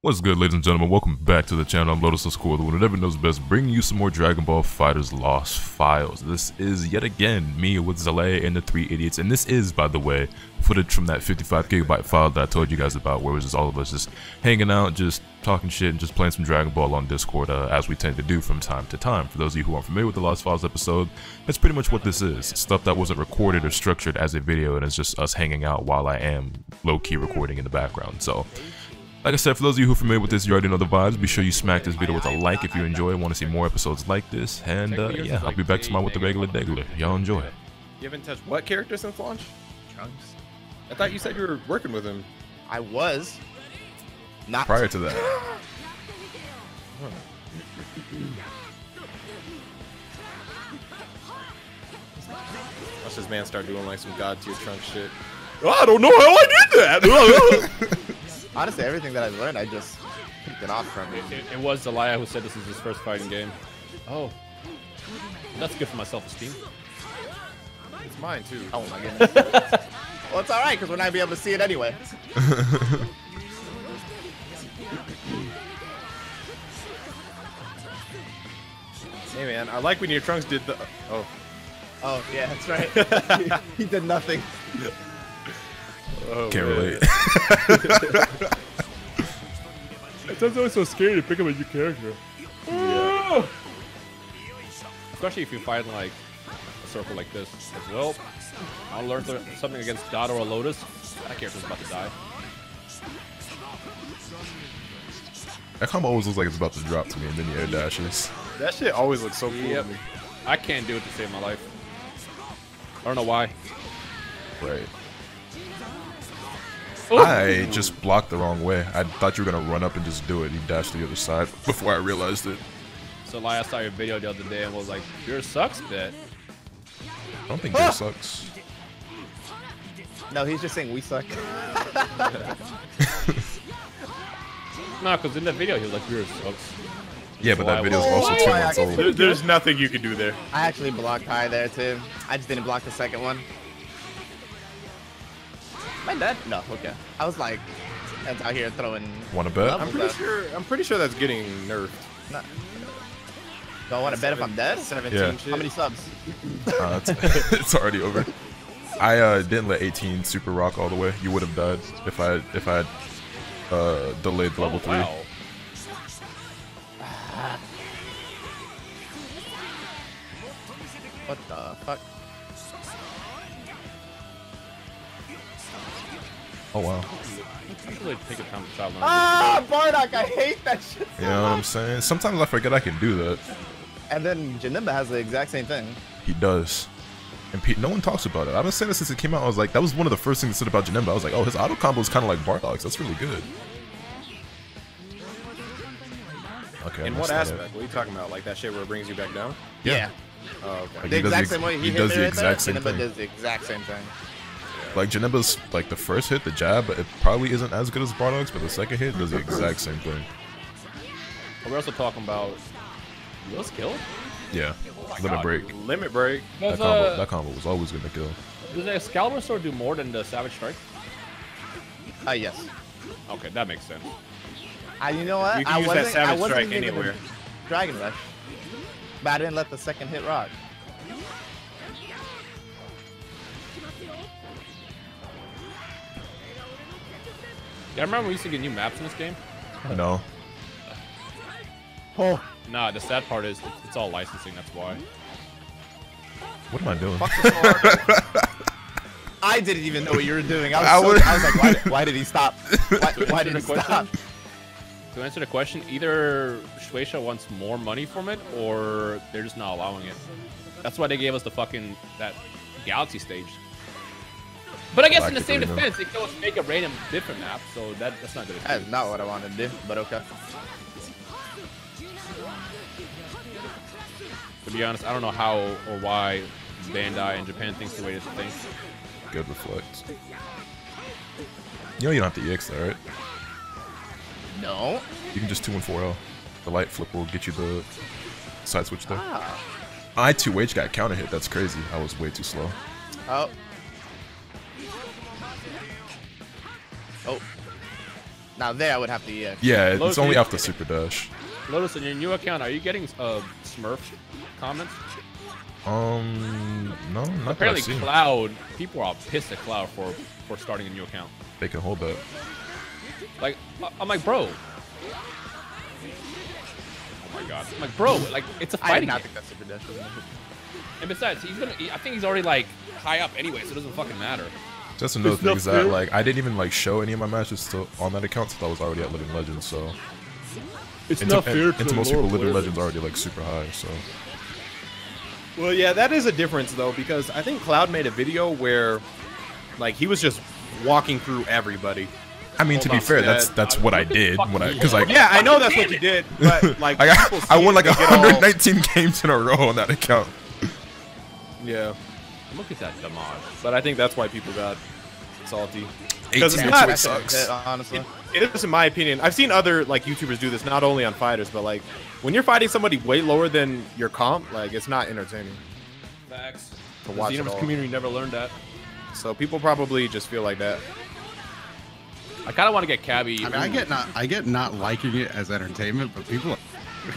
What's good, ladies and gentlemen? Welcome back to the channel. I'm Lotus Asakura, the one who never knows best, bringing you some more Dragon Ball FighterZ Lost Files. This is yet again me with Zelaya and the Three Idiots, and this is, by the way, footage from that 55 gigabyte file that I told you guys about, where it was just all of us just hanging out, just talking shit, and just playing some Dragon Ball on Discord, uh, as we tend to do from time to time. For those of you who aren't familiar with the Lost Files episode, that's pretty much what this is. Stuff that wasn't recorded or structured as a video, and it's just us hanging out while I am low-key recording in the background. So. Like I said, for those of you who are familiar with this, you already know the vibes. Be sure you smack this video with a like if you enjoy and want to see more episodes like this. And uh, yeah, I'll be back tomorrow with the regular degular. Y'all enjoy. You haven't touched what character since launch? Trunks. I thought you said you were working with him. I was. Not Prior to that, Watch this man start doing like some god tier trunk shit. I don't know how I did that. Honestly, everything that I've learned, I just picked it off from him. It, it was Zelaya who said this is his first fighting game. Oh. That's good for my self-esteem. it's mine too. Oh my goodness. well, it's all right because we're not gonna be able to see it anyway. Hey man, I like when your trunks did the. Oh, Oh yeah, that's right. he, he did nothing. Oh can't man. relate. It's always so scary to pick up a new character. Yeah. Ah! Especially if you find like a circle like this. As well, I'll learn something against Dot or a Lotus. That character's about to die. that combo always looks like it's about to drop to me, and then the air dashes. That shit always looks so cool. Yep. To me. I can't do it to save my life. I don't know why. Right. Oh! I just blocked the wrong way. I thought you were gonna run up and just do it. He dashed to the other side before I realized it. So like, I saw your video the other day and was like, "Yours sucks, bit." I don't think ah! that sucks. No, he's just saying we suck. No, because in the video he was like, "Yours sucks." Yeah, but that video video's why- also why two months old. There's nothing you can do there. I actually blocked high there too. I just didn't block the second one. Am I dead? No. Okay. I was like, I was out here throwing. Wanna bet? I'm pretty sure. I'm pretty sure that's getting nerfed. Not, do I want to bet if I'm dead? 17 Yeah. shit. How many subs? Uh, it's, it's already over. I uh, didn't let 18 super rock all the way. You would have died if I if I had uh, delayed the level Oh, three. wow. What the fuck? Child learn. Ah, Bardock, I hate that shit. so You know what I'm saying? Sometimes I forget I can do that. And then Janemba has the exact same thing. He does. And Pete, no one talks about it. I've been saying this since it came out. I was like, that was one of the first things I said about Janemba. I was like, oh, his auto combo is kind of like Bardock's. That's really good. Okay. In what that up. aspect? What are you talking about? Like that shit where it brings you back down? Yeah. Oh, okay. Like, The exact the, same way he he, does me the right there, exact same Janemba thing. does the exact same thing. Like Janemba's like the first hit, the jab, it probably isn't as good as Bardock's, but the second hit does the exact same thing. But we're also talking about Will's kill. Yeah. Limit God. break. Limit break. That Does, combo, uh, that combo was always gonna kill. does the Excalibur sword do more than the Savage Strike? Ah, yes. Okay, that makes sense. I, you know what? You can I use that wasn't, Savage I wasn't Strike even anywhere. Dragon Rush. But I didn't let the second hit rock. Yeah, I remember we used to get new maps in this game. No. Oh, Nah, the sad part is it's, it's all licensing. That's why. What am I doing? I didn't even know what you were doing. I was, I so, was- I was like, why, why did he stop? Why, why did he Answer the stop? To answer the question, either Shueisha wants more money from it, or they're just not allowing it. That's why they gave us the fucking that Galaxy stage. But I guess in the same Galactic Arena. defense, they can always make a random different map, so that that's not good. That is not what I wanted to do, but okay. To be honest, I don't know how or why Bandai in Japan thinks the way that they think. Good reflect. You know you don't have to EX that, right? No. You can just 2 and 4L. The light flip will get you the side switch there. Ah. I 2H got counter hit. That's crazy. I was way too slow. Oh. Oh. Now there, I would have to EX. Yeah, it's Loki- only after Super Dash. Lotus, in your new account, are you getting uh, Smurf comments? Um, no, not that I've Apparently, seen. Cloud, people are pissed at Cloud for, for starting a new account. They can hold that. Like, I- I'm like, bro. Oh my god. I'm like, bro, like, it's a I did fighting not game. think that's super dash. was in it. And besides, he's gonna, he- I think he's already, like, high up anyway, so it doesn't fucking matter. Just another It's thing is that like I didn't even like show any of my matches to, on that account since I was already at Living Legends. So It's not into, into most people, Living Legends already like super high. So Well, yeah, that is a difference though, because I think Cloud made a video where, like, he was just walking through everybody. I mean, to be fair, yeah, that's that's what I did fucking when I because like Yeah, I know that's what you did, but like, I got, I won like they get all- 119 games in a row on that account. Yeah, Look at that damage. but I think that's why people got salty. 18 Because it's not- way sucks. hit, honestly. It is, in my opinion. I've seen other like YouTubers do this, not only on fighters, but like when you're fighting somebody way lower than your comp, like it's not entertaining. Facts. To The watch it Xenoverse all. community never learned that. So people probably just feel like that. I kind of want to get Cabby. I mean, I get not, I get not liking it as entertainment, but people,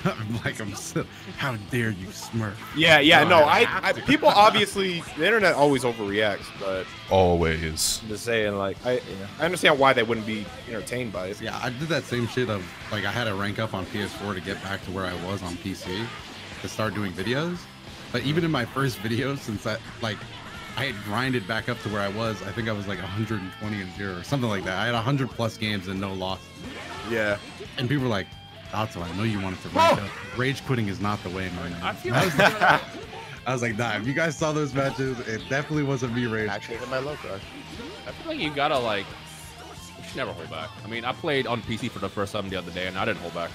I'm like, I'm so, how dare you smirk? Yeah, yeah, No, no. I I, I people obviously the internet always overreacts, but Always. I'm just saying like I I understand why they wouldn't be entertained by it. Yeah, I did that same shit of like I had to rank up on PS4 to get back to where I was on PC to start doing videos. But even in my first video, since I like I had grinded back up to where I was, I think I was like 120 and zero or something like that. I had 100 plus games and no loss. Yeah. And people were like, Otto, I know you wanted to oh! rank up. Rage quitting is not the way, man. I feel I like was, I was like, nah, if you guys saw those matches, it definitely wasn't me rage. Actually, hit my low crush. I feel like you gotta like. You should never hold back. I mean, I played on PC for the first time the other day, and I didn't hold back.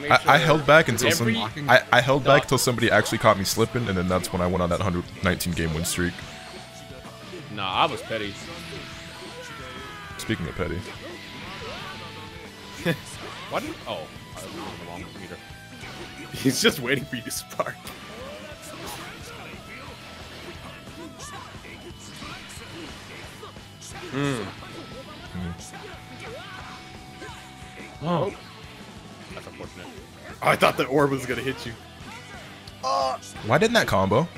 made I, I held back until some. I, I held back Dog. till somebody actually caught me slipping, and then that's when I went on that 119 game win streak. Nah, I was petty. Speaking of petty, Why did? Oh, I was using the wrong meter. He's just waiting for you to spark. Hmm. Oh. oh, that's unfortunate. Oh, I thought the orb was gonna hit you. why didn't that combo?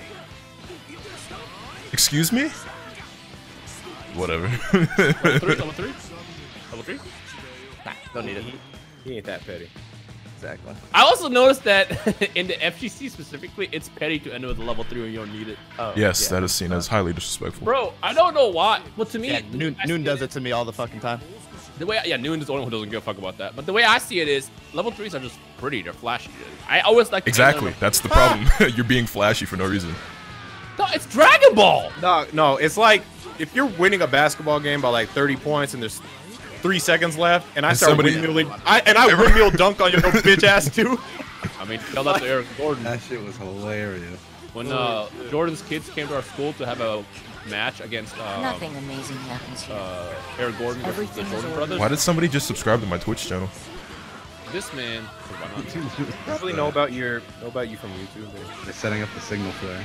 Excuse me? Whatever. Level three, level three, level three. Nah, don't need it. He ain't that petty. Exactly. I also noticed that in the FGC specifically, it's petty to end with a level three when you don't need it. Oh, yes, yeah. that is seen as highly disrespectful. Bro, I don't know why. Well, to me, Yeah, Noon, Noon does it to me all the fucking time. The way, yeah, Noon is the only one who doesn't give a fuck about that. But the way I see it is, level threes are just pretty. They're flashy. I always like Exactly. That's the problem. You're being flashy for no reason. No, it's Dragon Ball. No, no, it's like if you're winning a basketball game by like 30 points and there's three seconds left, and I And start somebody- windmilling, I, and I windmill dunk on your bitch ass too. I mean, tell that to Eric Gordon. That shit was hilarious. When uh, Jordan's kids came to our school to have a match against uh, Nothing amazing happens here. uh, Eric Gordon versus the Everything is Jordan brothers. Why did somebody just subscribe to my Twitch channel? This man. Probably know about your know about you from YouTube. They're setting up the signal flare.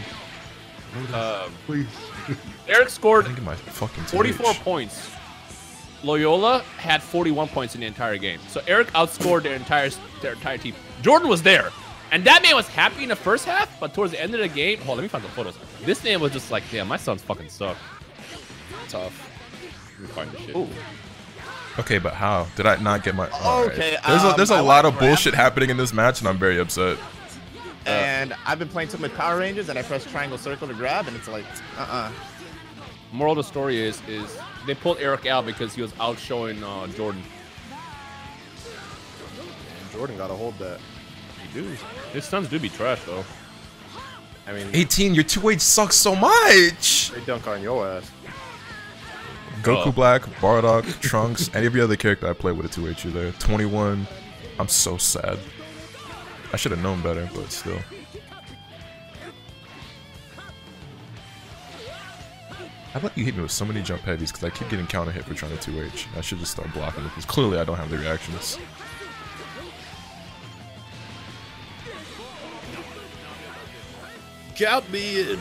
Um, Please. Eric scored think my fucking 44 TH. points. Loyola had 41 points in the entire game. So Eric outscored their entire their entire team. Jordan was there. And that man was happy in the first half, but towards the end of the game, hold on, let me find the photos. This man was just like, damn, my sons fucking suck. Tough. Find this shit. Ooh. Okay, but how? Did I not get my? Alright. Okay, There's a, um, there's a I lot of grab- bullshit happening in this match, and I'm very upset. And I've been playing some with Power Rangers, and I press triangle circle to grab, and it's like, uh-uh. Moral of the story is, is they pulled Eric out because he was out showing uh, Jordan. Jordan got to hold that. He do. His sons do be trash though. I mean, 18, your 2H sucks so much. they dunk on your ass. Goku Oh. Black, Bardock, Trunks, any of every other character I played with a 2H, you there. 21. I'm so sad. I should have known better, but still. How about you hit me with so many jump heavies because I keep getting counter hit for trying to 2H. I should just start blocking it because clearly I don't have the reactions. Count me in.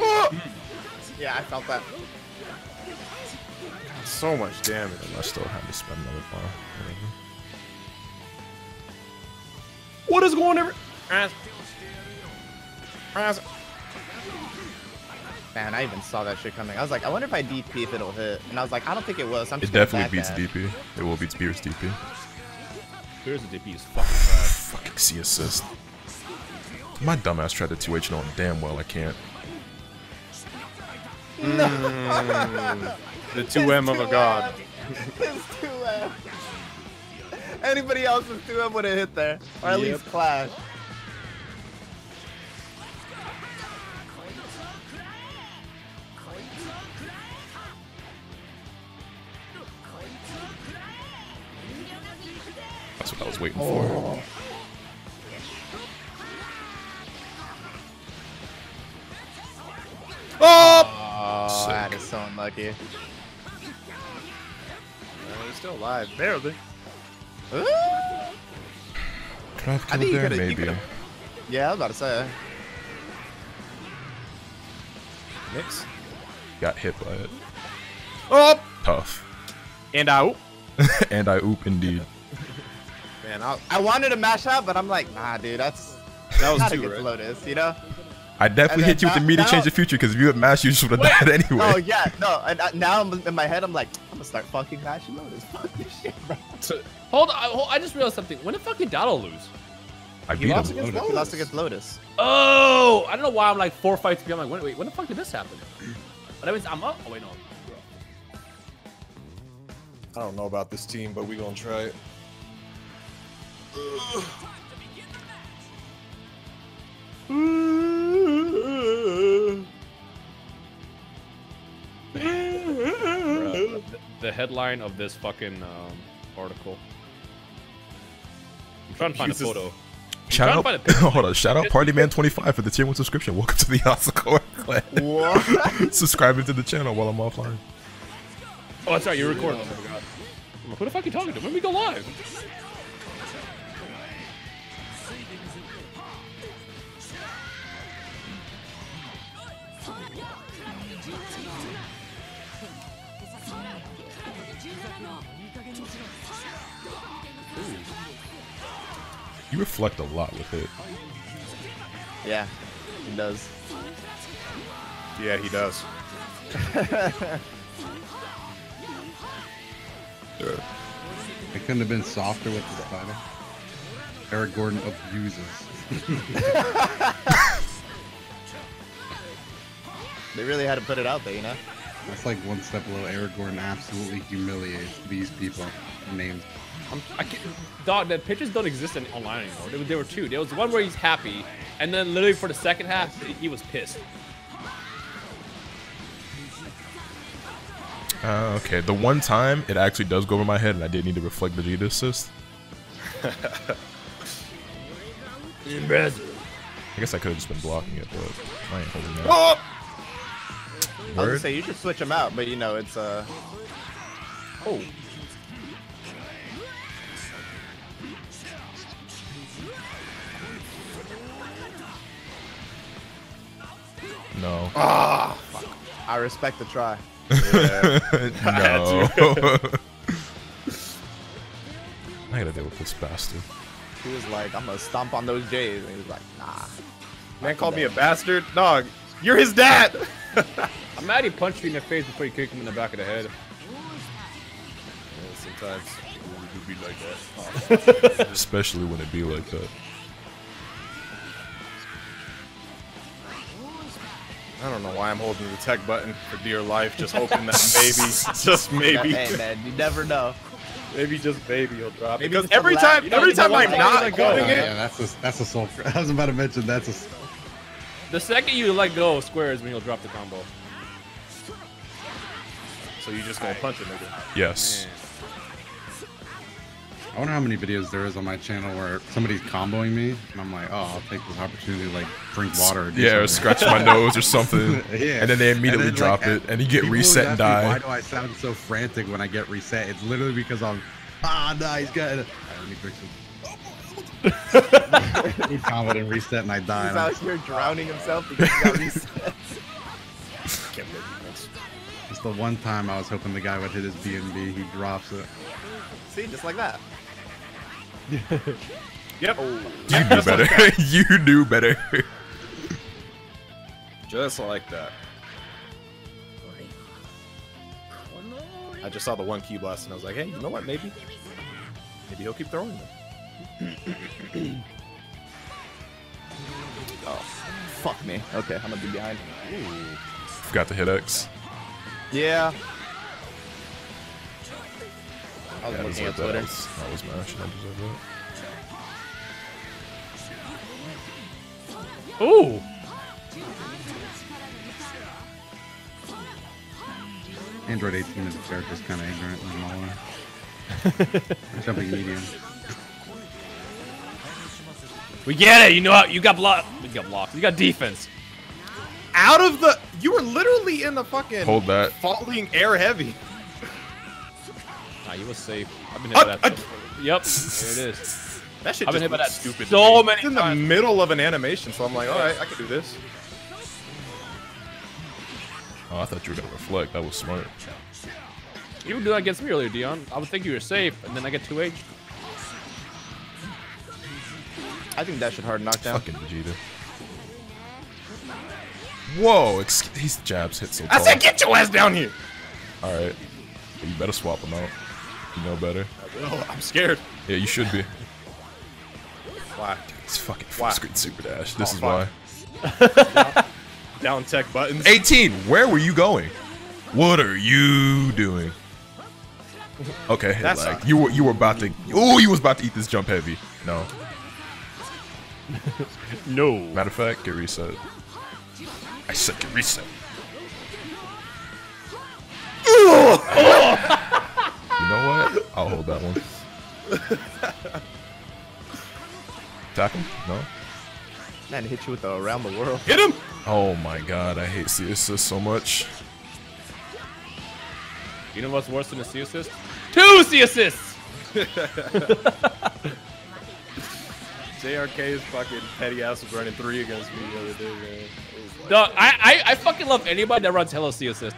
Oh! Yeah, I felt that. so much damage. I still had to spend another bar. Whatever. What is going on? Raz. Raz. Man, I even saw that shit coming. I was like, I wonder if I DP if it'll hit. And I was like, I don't think it will. So I'm It definitely beats back that. DP. It will beat Spears DP. Here's the DP is fucking trash. Fucking C assist. My dumbass tried to 2H knowing damn well I can't. Mm. The 2M of a god. His 2M. Anybody else's 2M would have hit there. Or at Yep. least Clash. Was waiting for. Oh! Oh, Sick. that is so unlucky. Uh, he's still alive, barely. Ooh. Could I have I killed think there? Maybe. Yeah, I was about to say. Mix. Got hit by it. Oh! Tough. And out. and I oop indeed. Man, I, I wanted to mash out, but I'm like, nah, dude, that's that was not two, against right? Lotus, you know? I definitely hit you with the then meter now- change the future because if you had mashed, you should have died anyway. Oh yeah, no. And uh, now I'm, in my head, I'm like, I'm gonna start fucking mashing Lotus. Fuck this shit, bro. Hold on, I, hold, I just realized something. When did fucking Dotto lose? I He beat lost him. against He Lotus. lost against Lotus. Oh, I don't know why I'm like four fights behind. I'm like, wait, wait, when the fuck did this happen? But that means I'm up. Oh wait, no. I don't know about this team, but we gonna try it. Bruh, the, the headline of this fucking um, article. I'm trying to find a Jesus. photo. Shout out, to find a hold on, shout out Party Man 25 for the tier 1 subscription. Welcome to the Yasuko clan. What? Subscribing to the channel while I'm offline. Oh, that's right, you're recording. Oh my god. Who the fuck are you talking to? When we go live? You reflect a lot with it. yeah, he does. Yeah, he does. It couldn't have been softer with the title. Eric Gordon abuses. They really had to put it out there, you know? That's like one step below. Eric Gordon absolutely humiliates these people. Names. I'm, I can't, dog, the pictures don't exist in, online anymore. There, were- there were two. There was one where he's happy, and then literally for the second half, he was pissed. Uh, okay, the one time it actually does go over my head and I did need to reflect the Vegeta assist. I guess I could have just been blocking it, but I ain't holding that. Oh! I was gonna say you should switch them out, but you know it's uh. Oh, No. I respect the try. no. I gotta deal with this bastard. He was like, I'm gonna stomp on those J's, and he was like, Nah. Man called me a bastard. Dog, you're his dad! I'm mad he punched you in the face before you kicked him in the back of the head. sometimes it would be like that. Especially when it be like that. I don't know why I'm holding the tech button for dear life, just hoping that maybe, just maybe, Hey man, you never know. maybe just maybe he'll drop it. Maybe Because it's the every time, you know, every time I'm not let go. holding Yeah, it, yeah, that's a that's a soul. I was about to mention that's a. The second you let go of square is when he'll drop the combo. so you just gonna punch a nigga. Yes. I wonder how many videos there is on my channel where somebody's comboing me, and I'm like, oh, I'll take this opportunity to like drink water. Or do Yeah, or scratch my nose or something. Yeah. And then they immediately then, drop like, it, and you get reset and always ask me, die. Why do I sound so frantic when I get reset? It's literally because I'm, ah, no, he's got it. He comboed and reset, and I die. He's out here drowning himself because he got reset. Can't believe this. just Just the one time I was hoping the guy would hit his B and B, he drops it. See, just like that. Yep. Oh. You knew better. you knew better. Just like that. I just saw the one key blast and I was like, hey, you know what? Maybe, maybe he'll keep throwing them. Oh, fuck me. Okay, I'm gonna be behind. Forgot to hit X. Yeah. I was Yeah, looking at that. Twitter. I was, I was mad. Should I deserve that? Ooh. Android 18 is just kind of ignorant in my way. Jumping medium. We get it. You know how you got block. We got blocked. You got defense. Out of the, you were literally in the fucking Hold that. falling air heavy. Nah, you was safe. I've been hit by Uh, that. uh, yep. There it is. That shit I've been just hit by that stupid. to so me. many It's in the times. middle of an animation, so I'm like, all right, I can do this. Oh, I thought you were gonna reflect. That was smart. You were doing that against me earlier, Dion. I would think you were safe, and then I get 2H. I think that should hard knockdown. Fucking Vegeta. Whoa! These jabs hit so I tall. said, get your ass down here. All right. You better swap them out. You know better. Oh, I'm scared. Yeah, you should be. Why? It's fucking Why? screen super dash. This Oh, is fuck. why. Down tech buttons. 18. Where were you going? What are you doing? Okay, hit That's lag. You were you were about to. Oh, you was about to eat this jump heavy. No. No. Matter of fact, get reset. I said get reset. you know what? I'll hold that one. Attack him? No. Man, hit you with the around the world. Hit him. Oh my god, I hate C assist so much. You know what's worse than a C assist? Two C assists! JRK's fucking petty ass was running three against me the other day, man. It like- Dog, I, I, I fucking love anybody that runs Hello C assist.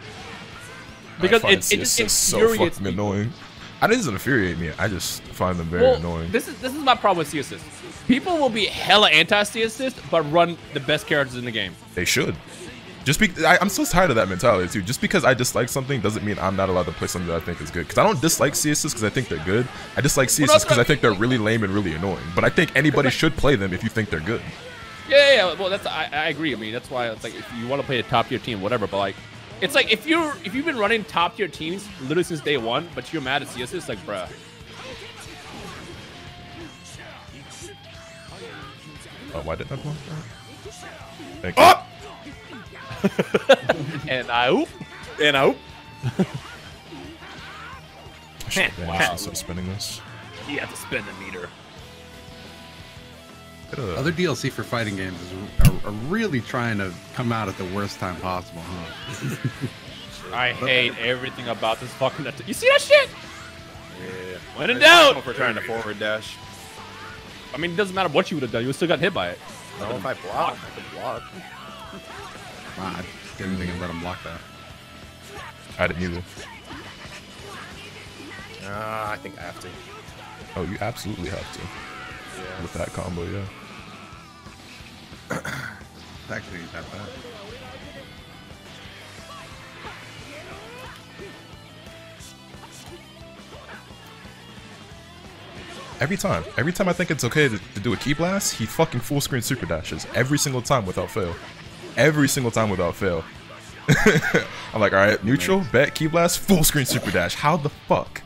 Because I find it, it just assists so infuriates fucking me. annoying. It doesn't infuriate me. I just find them very Well, annoying. this is this is my problem with C assist. People will be hella anti C assist, but run the best characters in the game. They should. Just be, I, I'm so tired of that mentality too. Just because I dislike something doesn't mean I'm not allowed to play something that I think is good. Because I don't dislike CSS because I think they're good. I dislike CSS because I think they're really lame and really annoying. But I think anybody should play them if you think they're good. Yeah, yeah, yeah. Well, that's I, I agree. I mean, that's why it's like if you want to play a top tier team, whatever. But like, it's like if you're if you've been running top tier teams literally since day one, but you're mad at CS, it's like, bruh. Oh, why didn't I block that? Thank you. Oh! And I oop. And I, I should have wow. start spinning this. You have to spin the meter. Get Other DLC for fighting games is, are, are really trying to come out at the worst time possible, huh? I hate everything about this fucking. att- You see that shit? yeah. When in doubt. For trying to forward dash. I mean, it doesn't matter what you would have done. You still got hit by it. No, if I block, I can block. Wow, I didn't think I'd let him block that. I didn't either. Ah, I think I have to. Oh, you absolutely have to. Yeah. With that combo, yeah. It's actually ain't that bad. Every time. Every time I think it's okay to, to do a key blast, he fucking full screen super dashes. Every single time without fail. Every single time without fail. I'm like, alright, neutral, bet, key blast, full screen super dash. How the fuck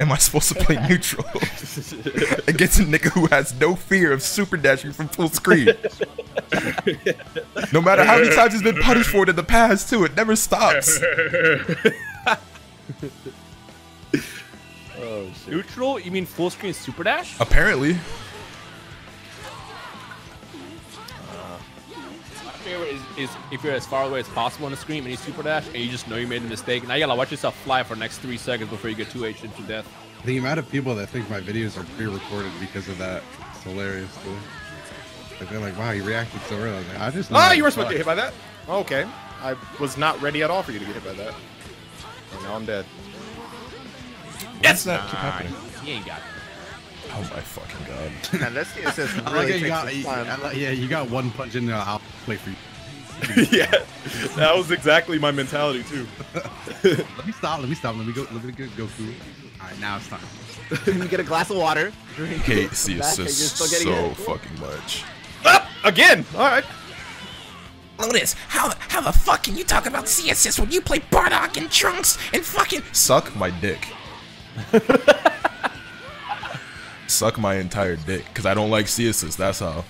am I supposed to play neutral against a nigga who has no fear of super dashing from full screen? no matter how many times he's been punished for it in the past, too, it never stops. Oh, neutral? You mean full screen super dash? Apparently. Favorite is, is if you're as far away as possible on the screen and you super dash and you just know you made a mistake. Now you gotta watch yourself fly for the next three seconds before you get 2H into death. The amount of people that think my videos are pre-recorded because of that is hilarious, too. Like, they're like, wow, you reacted so early. I, was like, I just Ah, you were suck." supposed to get hit by that? Okay. I was not ready at all for you to get hit by that. And now I'm dead. Yes! Nah, Keep happening. He ain't got it. Oh my fucking god. Man, this CSS I like really how you takes got, you- like- yeah, you got one punch in there. I'll play for you. yeah, that was exactly my mentality too. Let me stop. Let me stop. Let me go. Let me go. Go through. All right, now it's time. you get a glass of water. drink, Hate come C back, you're still so getting hit. fucking much. Ah, again. All right. Lotus, how how the fuck can you talk about CSS when you play Bardock and Trunks and fucking Suck my dick. Suck my entire dick, because I don't like C assists, that's how.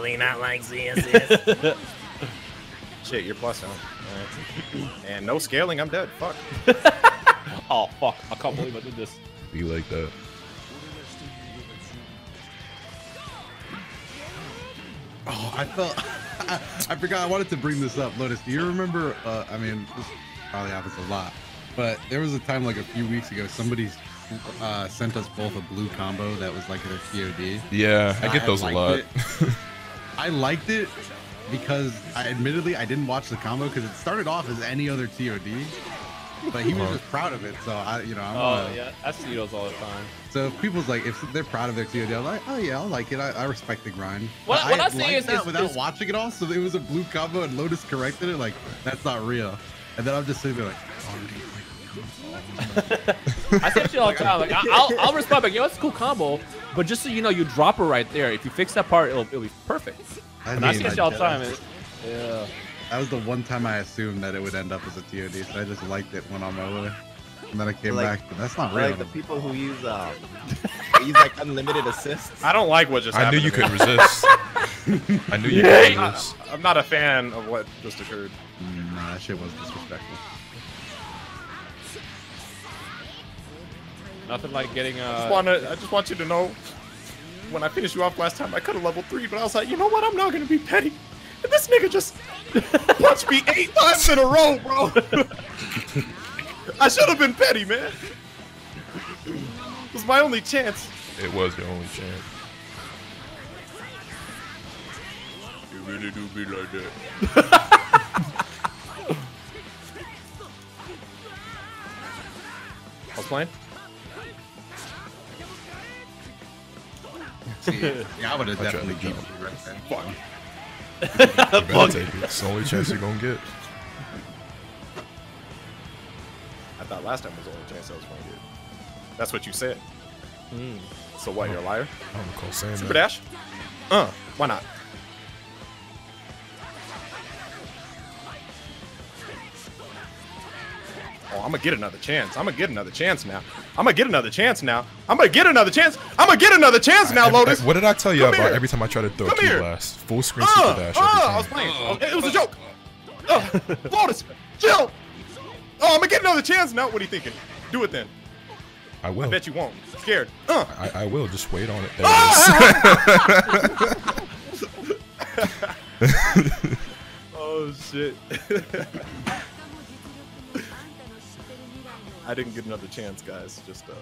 Really not like CSS? Shit, you're plus now. All right. And no scaling. I'm dead. Fuck. Oh fuck! I can't believe I did this. Be like that. Oh, I felt. I forgot. I wanted to bring this up. Lotus, do you remember? Uh, I mean, this probably happens a lot, but there was a time like a few weeks ago, somebody uh, sent us both a blue combo that was like a TOD. Yeah, I get those a lot. I liked it because I admittedly I didn't watch the combo because it started off as any other TOD, but he was Uh-huh. just proud of it. So I, you know, I'm Oh gonna- yeah, I see those all the time. So if people's like, if they're proud of their TOD, I'm like, oh yeah, I'll like it. I, I respect the grind. What- what I liked say is- that is- without is- watching it all, so it was a blue combo and Lotus corrected it. Like that's not real. And then I'm just sitting there like, oh, I say shit all the time. Like I, I'll, I'll respond like, yo, it's a cool combo, but just so you know, you drop her right there. If you fix that part, it'll, it'll be perfect. I, And I mean, see shit all the time. It, yeah. That was the one time I assumed that it would end up as a TOD, so I just liked it, went on my way, and then I came Like- back. But that's not Or real. like the people who use um, use like unlimited assists. I don't like what just happened. I knew you to me. could resist. I knew you Yeah, could I- resist. I'm not a fan of what just occurred. Mm, nah, that shit was disrespectful. Nothing like getting I uh. just wanna, I just want you to know, when I finished you off last time, I could have level three, but I was like, you know what? I'm not gonna be petty. And this nigga just punched me eight times in a row, bro. I should have been petty, man. It was my only chance. It was your only chance. You really do be like that. I was playing. See, yeah, I would have I tried to definitely beat jump. you right there. Fuck. You better take it. It's the only chance you're gonna get. I thought last time was the only chance I was going to get. That's what you said. So what? You're a liar. I don't recall saying Super that. dash. Uh, why not? Oh, I'm gonna get another chance. I'm gonna get another chance now. I'm gonna get another chance now. I'm gonna get another chance. I'm gonna get another chance now, Lotus. what did I tell you Come about here. every time I try to throw Come a key here. blast? Full screen Uh, super dash uh, I was playing. Oh, it was a joke. Uh, Lotus, chill. Oh, I'm gonna get another chance now. What are you thinking? Do it then. I will. I bet you won't. Scared. Uh. I, I will. Just wait on it. There it is. Oh shit. I didn't get another chance, guys. Just uh